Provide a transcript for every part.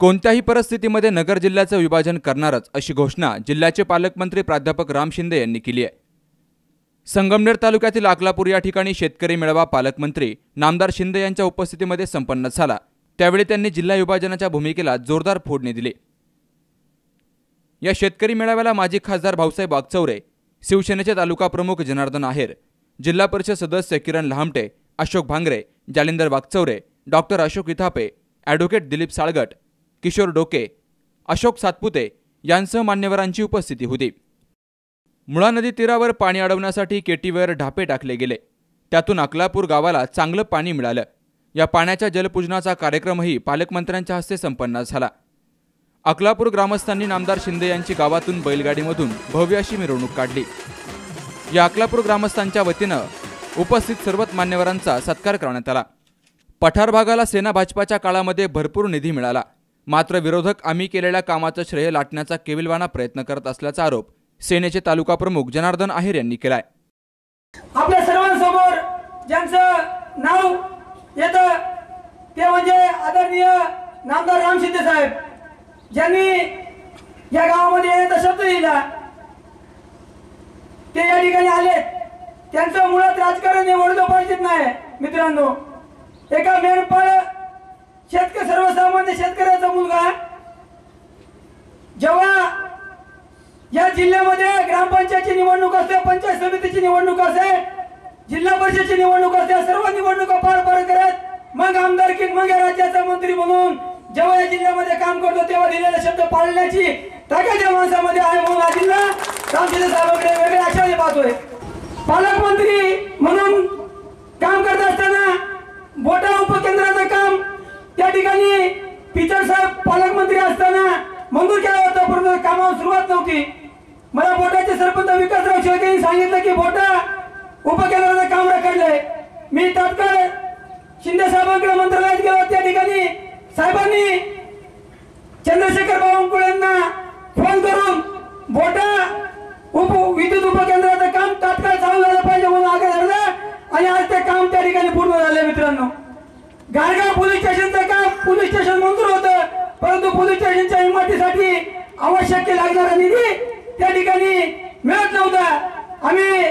कोणत्याही परिस्थितीमध्ये नगर जिल्ह्याचं विभाजन करणारच अशी घोषणा जिल्ह्याचे पालकमंत्री प्राध्यापक राम शिंदे यांनी केली आहे. संगमनेर तालुक्यातील अकलापूर या ठिकाणी शेतकरी मेळावा पालकमंत्री नामदार शिंदे यांच्या उपस्थितीमध्ये संपन्न झाला. त्यावेळी त्यांनी जिल्हा विभाजनाच्या भूमिकेला जोरदार फोडणी दिली. या शेतकरी मेळाव्याला माजी खासदार भाऊसाहेब वागचौरे शिवसेनेचे तालुका प्रमुख जनार्दन आहेर जिल्हा परिषद सदस्य किरण लहामटे अशोक भांगरे जालिंदर वागचौरे डॉक्टर अशोक इथापे ॲडव्होकेट दिलीप साळगट किशोर डोके अशोक सातपुते यांसह मान्यवरांची उपस्थिती होती. मुळा नदी तीरावर पाणी अडवण्यासाठी केटीवर ढापे टाकले गेले. त्यातून अकलापूर गावाला चांगलं पाणी मिळालं. या पाण्याच्या जलपूजनाचा कार्यक्रमही पालकमंत्र्यांच्या हस्ते संपन्न झाला. अकलापूर ग्रामस्थांनी नामदार शिंदे यांची गावातून बैलगाडीमधून भव्य अशी मिरवणूक काढली. या अकलापूर ग्रामस्थांच्या वतीनं उपस्थित सर्वच मान्यवरांचा सत्कार करण्यात आला. पठार भागाला सेना भाजपाच्या काळामध्ये भरपूर निधी मिळाला. मात्र विरोधक आम्ही केलेल्या कामाचं श्रेय लाटण्याचा केविलवाना प्रयत्न करत असल्याचा आरोप सेनेचे तालुका प्रमुख जनार्दन आहेर यांनी केलाय. आपल्या सर्वांसमोर ज्यांचं नाव येतं ते म्हणजे आदरणीय नामदार राम शिंदे साहेब. ज्यांनी या गावामध्ये येण्याचा शब्द दिला. ते या ठिकाणी आले त्यांचं मुळात राजकारण हे वडलोपार्जित नाही मित्रांनो. एका मेंढपाळ शेतकरी सर्वसामान्य शेतकऱ्याचा मुलगा. जेव्हा या जिल्ह्यामध्ये ग्रामपंचायतची निवडणूक असते पंचायत समितीची निवडणूक असते जिल्हा परिषदची निवडणूक असते सर्व निवडणुका पार पार करत मग आमदारकीत मग या राज्याचा मंत्री म्हणून जेव्हा या जिल्ह्यामध्ये काम करतो तेव्हा दिलेला शब्द पाळण्याची ताकद या माणसामध्ये आहे म्हणून हा जिल्हा रामशिंदे साहेबांकडे वेगळे आशाने पाहतोय. पालकमंत्री म्हणून काम करत असताना बोटा उपकेंद्राचं काम त्या ठिकाणी पिचर साहेब पालकमंत्री असताना मंजूर केला होता. परंतु कामावर सुरुवात नव्हती. मला बोटाचे सरपंच विकासराव शेळके यांनी सांगितलं की बोटा उपकेंद्राचं काम रखडलंय. मी तत्काळ शिंदे साहेबांकडे मंत्रालयात गेलो. त्या ठिकाणी साहेबांनी चंद्रशेखर बावनकुळेंना फोन करून बोटा उप विद्युत उपकेंद्राचं काम तात्काळ चालू झालं पाहिजे म्हणून आग्रह धरला आणि आज ते काम त्या ठिकाणी पूर्ण झाले मित्रांनो. गारगाव पोलीस स्टेशनचं काम पोलीस स्टेशन मंजूर होतं. परंतु पोलीस स्टेशनच्या इमारतीसाठी आवश्यक लागणारा निधी त्या ठिकाणी मिळत नव्हता. आम्ही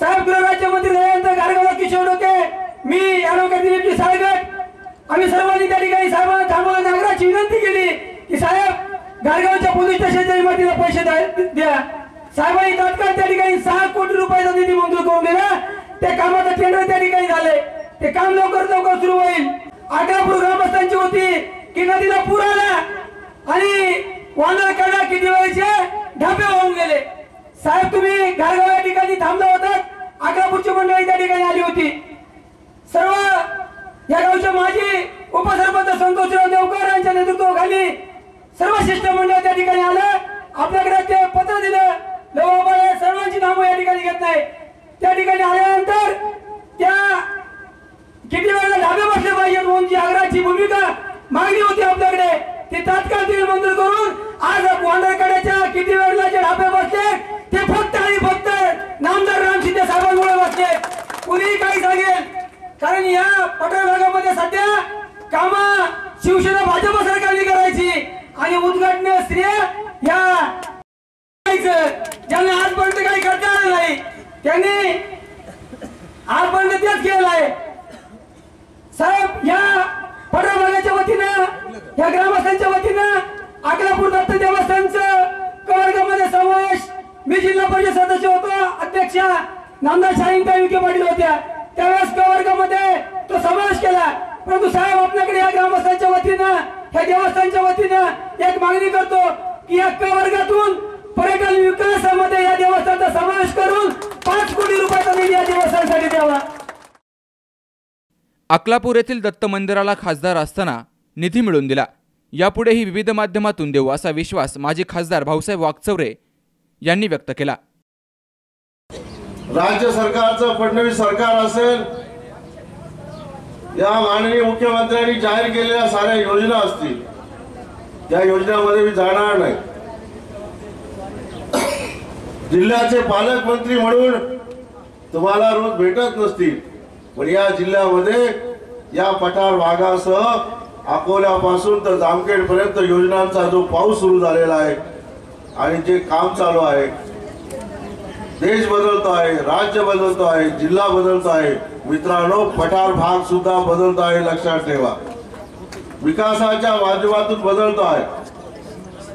साहेब गृहराज्यमंत्री झाल्यानंतर गारगावला किशोर डोके मी आरोग्य दिलीपजी साळगट आम्ही सर्वांनी त्या ठिकाणी साहेबांना थांबवला नागराची विनंती केली की साहेब गारगावच्या पोलीस स्टेशनच्या इमारतीला पैसे द्या- द्या. साहेबांनी तात्काळ त्या ठिकाणी सहा कोटी रुपयाचा निधी मंजूर करून दिला. त्या कामाचं टेंडर त्या ठिकाणी झाले ते काम लवकर लवकर सुरू होईल. अकरापूर ग्रामस्थांची होती की नदीला पूर आला आणि वानर कडा किती वेळेचे ढाबे होऊन गेले. साहेब तुम्ही घरगाव या ठिकाणी थांबला होतात अकरापूरची मंडळी त्या ठिकाणी आली होती. सर्व या गावचे माजी उपसरपंच संतोषराव देवकर यांच्या नेतृत्वाखाली सर्व शिष्टमंडळ त्या ठिकाणी आलं. आपल्याकडे ते पत्र दिलं. लवाबाला सर्वांची नावं या ठिकाणी घेत नाही. त्या ठिकाणी आल्यानंतर त्या किती वेळेला ढाबे बसले पाहिजेत म्हणून जी आग्रहाची भूमिका मागणी होती आपल्याकडे ती तात्काळ तुम्ही मंजूर करून आज वांदरकड्याच्या किती वेळेला जे ढाबे बसले ते फक्त आणि फक्त नामदार राम शिंदे साहेबांमुळे बसले कुणीही काही सांगेल कारण या पठार भागामध्ये सध्या कामा शिवसेना भाजप सरकारने करायची आणि उद्घाटन स्त्रिया या करायचं. ज्यांना आजपर्यंत काही करता आलं त्यांनी आजपर्यंत तेच केलं आहे साहेब या पठार भागाच्या वतीनं या ग्रामस्थांच्या वतीनं अकलापूर दत्त देवस्थानचं कवर्गामध्ये समावेश मी जिल्हा परिषद सदस्य होतो. अध्यक्षा नामदार शाहीनताई विखे पाटील होत्या. त्यावेळेस कवर्गामध्ये तो समावेश केला. परंतु साहेब आपल्याकडे या ग्रामस्थांच्या वतीनं या देवस्थानच्या वतीनं एक मागणी करतो की या कवर्गातून पर्यटन विकासामध्ये या देवस्थानचा समावेश करून पाच कोटी रुपयाचा निधी या देवस्थानासाठी द्यावा. अकलापूर येथील दत्त मंदिराला खासदार असताना निधी मिळवून दिला. यापुढेही विविध माध्यमातून देऊ असा विश्वास माजी खासदार भाऊसाहेब वागचौरे यांनी व्यक्त केला. राज्य सरकारचं फडणवीस सरकार असेल या माननीय मुख्यमंत्र्यांनी जाहीर केलेल्या साऱ्या योजना असतील. त्या योजनामध्ये मी जाणार नाही. जिल्ह्याचे पालकमंत्री म्हणून तुम्हाला रोज भेटत नसतील. पण या जिल्ह्यामध्ये या पठार भागासह अकोल्यापासून तर जामखेड पर्यंत योजनांचा जो पाऊस सुरू झालेला आहे आणि जे काम चालू आहे देश बदलतो आहे राज्य बदलतो आहे जिल्हा बदलतो आहे. मित्रांनो पठार भाग सुद्धा बदलतो आहे लक्षात ठेवा. विकासाच्या माध्यमातून बदलतो आहे.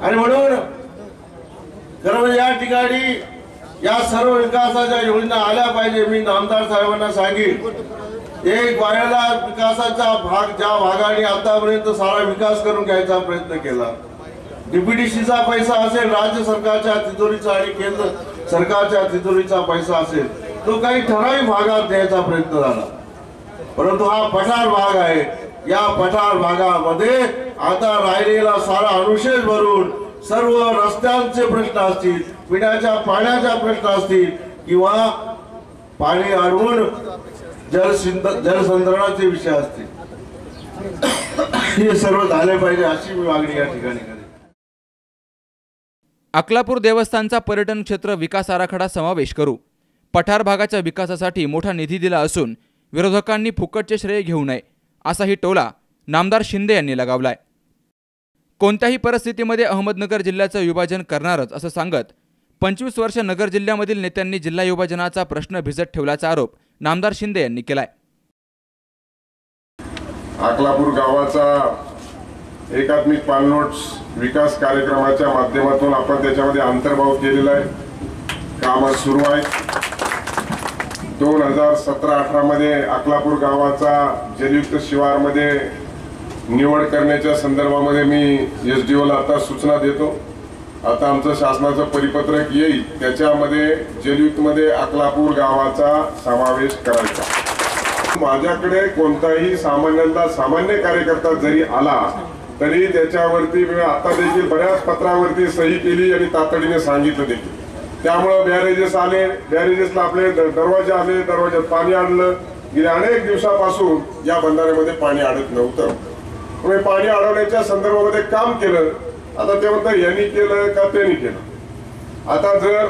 आणि म्हणून खरं या ठिकाणी या सर्व विकासाच्या योजना आल्या पाहिजे मी आमदार साहेबांना सांगेन. एक वाऱ्याला विकासाचा भाग ज्या भागाने आतापर्यंत सारा विकास करून घ्यायचा प्रयत्न केला. डीपीडीसीचा पैसा असेल राज्य सरकारच्या तिजोरीचा आणि केंद्र सरकारच्या तिजोरीचा पैसा असेल तो काही ठराविक भागात द्यायचा प्रयत्न झाला. परंतु हा पठार भाग आहे. या पठार भागामध्ये आता राहिलेला सारा अनुशेष भरून सर्व रस्त्यांचे प्रश्न असतील पिण्याच्या पाण्याच्या प्रश्न असतील किंवा पाणी अडवून जलसिंद जलसंधारणाचे विषय असतील. हे सर्व झाले पाहिजे अशी मी मागणी या ठिकाणी करेन. अकलापूर देवस्थानचा पर्यटन क्षेत्र विकास आराखडा समावेश करू. पठार भागाच्या विकासासाठी मोठा निधी दिला असून विरोधकांनी फुकटचे श्रेय घेऊ नये असाही टोला नामदार शिंदे यांनी लगावलाय. कोणत्याही परिस्थितीमध्ये अहमदनगर जिल्ह्याचं विभाजन करणारच असं सांगत पंचवीस वर्ष नगर जिल्ह्यामधील नेत्यांनी जिल्हा विभाजनाचा प्रश्न भिजत ठेवल्याचा आरोप नामदार शिंदे यांनी केलाय. अकलापूर गावाचा एकात्मिक पालनोट विकास कार्यक्रमाच्या माध्यमातून आपण त्याच्यामध्ये अंतर्भाव केलेला आहे. काम सुरू आहे दोन हजार सतरा अठरा मध्ये अकलापूर गावाचा जलयुक्त शिवारमध्ये निवड करण्याच्या संदर्भामध्ये मी एस डी ओला आता सूचना देतो. आता आमचं शासनाचं परिपत्रक येईल त्याच्यामध्ये जलयुक्तमध्ये अकलापूर गावाचा समावेश करायचा. माझ्याकडे कोणताही सामान्यांना सामान्य कार्यकर्ता जरी आला तरी त्याच्यावरती मी आता देखील बऱ्याच पत्रावरती सही केली आणि तातडीने सांगितलं देखील. त्यामुळं बॅरेजेस आले बॅरेजेसला आपले दरवाजे आले दरवाज्यात पाणी आणलं. गेल्या अनेक दिवसापासून या बंधाऱ्यामध्ये पाणी अडत नव्हतं. तुम्ही पाणी अडवण्याच्या संदर्भामध्ये काम केलं. आता ते म्हणतात यांनी केलं का त्यांनी केलं? आता जर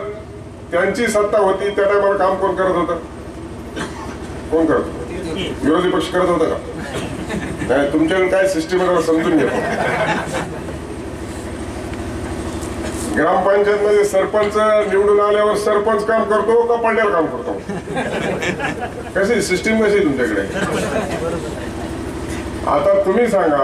त्यांची सत्ता होती त्या टायमाला काम कोण करत होतं? कोण करत होतं? विरोधी पक्ष करत होता का? नाही तुमच्याकडे काय सिस्टीम आहे समजून घेतो ग्रामपंचायत मध्ये सरपंच निवडून आल्यावर सरपंच काम करतो का पंड्याला काम करतो? कशी सिस्टीम कशी आहे तुमच्याकडे? आता तुम्ही सांगा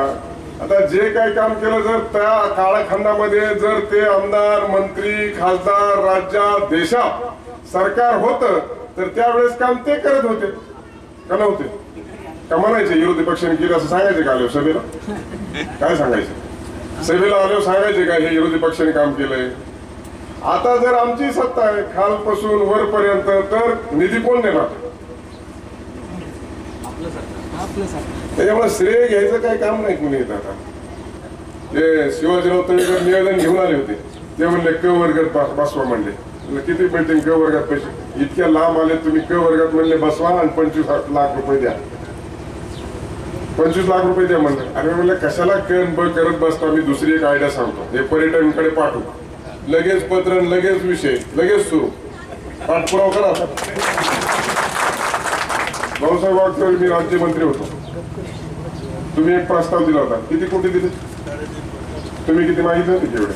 आता जे काही काम केलं जर त्या काळखंडामध्ये जर ते आमदार मंत्री खासदार राज्यात देशात सरकार होतं तर त्यावेळेस काम ते करत होते. का नव्हते? का म्हणायचे विरोधी पक्षाने केलं असं सांगायचे का आलो सभेला? काय सांगायचे? सभेला आलो सांगायचे का हे विरोधी पक्षाने काम केलंय? आता जर आमची सत्ता आहे खालपासून वरपर्यंत तर निधी कोण देणार? त्याच्यामुळे श्रेय घ्यायचं काही काम नाही कुणी येत आता. ते शिवाजीराव तळेकर निवेदन घेऊन आले होते ते म्हणले क वर्गात बसवा म्हणले. किती मिळतील क वर्गात पैसे? इतक्या लांब आले तुम्ही क वर्गात म्हणले बसवा आणि पंचवीस लाख रुपये द्या. पंचवीस लाख रुपये द्या म्हणलं. अरे म्हणलं कशाला कन ब करत बसतो? मी दुसरी एक आयडिया सांगतो. हे पर्यटनकडे पाठवू. लगेच पत्र लगेच विषय लगेच सुरू. पाठपुरावा करा. भाऊसाहेब वागचौरे मी राज्यमंत्री होतो. तुम्ही एक प्रस्ताव दिला होता. किती कोटी दिले? तुम्ही किती मागितले? होते एवढे.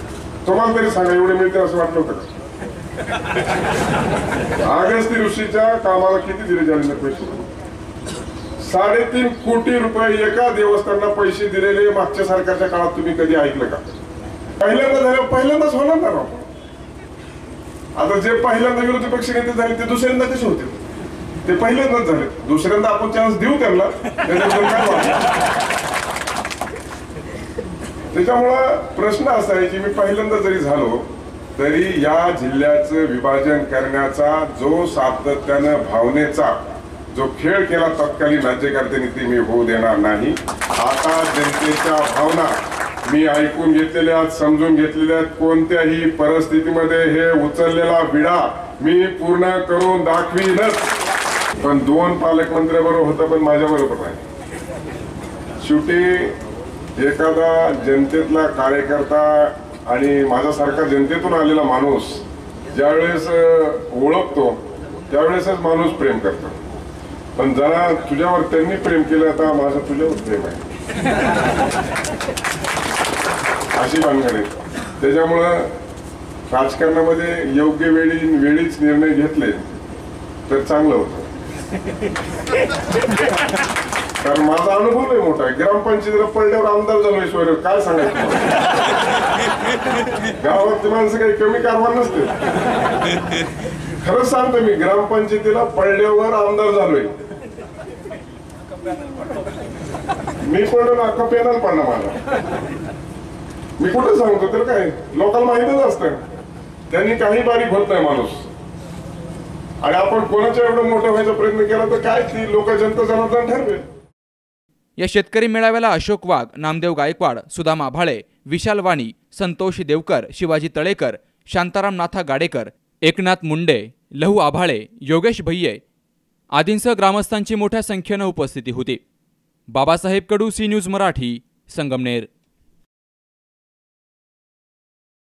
तुम्हाला तरी सांगा एवढे मिळते असं वाटलं होतं का? आगस्ती ऋषीच्या कामाला किती दिले जालेंद्र पैसे? साडेतीन कोटी रुपये एका देवस्थानला पैसे दिलेले मागच्या सरकारच्या काळात तुम्ही कधी ऐकलं का? पहिल्यांदा झालं पहिल्यांदाच होणार ना आता जे पहिल्यांदा विरोधी पक्ष नेते झाले ते दुसऱ्यांदा कसे होते? ते पहिल्यांदाच झाले. दुसऱ्यांदा आपण चान्स देऊ त्यांना. त्याच्यामुळं प्रश्न असा आहे की मी पहिल्यांदा जरी झालो तरी या जिल्ह्याचं विभाजन करण्याचा जो सातत्यानं भावनेचा जो खेळ केला तत्कालीन राज्यकर्त्यांनी ते मी होऊ देणार नाही. आता जनतेच्या भावना मी ऐकून घेतलेल्या समजून घेतलेल्या कोणत्याही परिस्थितीमध्ये हे उचललेला विडा मी पूर्ण करून दाखवीनच. पण दोन पालकमंत्र्याबरोबर होतं पण माझ्याबरोबर नाही. शेवटी एखादा जनतेतला कार्यकर्ता आणि माझ्यासारखा जनतेतून आलेला माणूस ज्यावेळेस ओळखतो त्यावेळेसच माणूस प्रेम करतो. पण जरा तुझ्यावर त्यांनी प्रेम केलं आता माझं तुझ्यावर प्रेम आहे. अशी भानगड आहे. त्याच्यामुळं राजकारणामध्ये योग्य वेळी वेळीच निर्णय घेतले तर चांगलं होतं. कारण माझा अनुभव नाही मोठा ग्रामपंचायतीला पडल्यावर आमदार झालो ईश्वर काय सांगायचं गावातली माणसं काही कमी कारभार नसते खरंच सांगतो मी ग्रामपंचायतीला पडल्यावर आमदार झालोय. मी पडलो ना अख्खा पेनल पडला माझा. मी कुठं सांगतो तर काय? लोकांना माहितच असतं. त्यांनी काही बारीक होत नाही माणूस. आणि आपण कोणाच्या एवढं मोठं व्हायचा प्रयत्न केला तर काय ती लोक जनता जनार्दन ठरवेल? या शेतकरी मेळाव्याला अशोक वाघ नामदेव गायकवाड सुदामा आभाळे विशाल वाणी संतोष देवकर शिवाजी तळेकर शांताराम नाथा गाडेकर एकनाथ मुंडे लहू आभाळे योगेश भैये आदींसह ग्रामस्थांची मोठ्या संख्येनं उपस्थिती होती. Babasaheb Kadu C news Marathi Sangamner.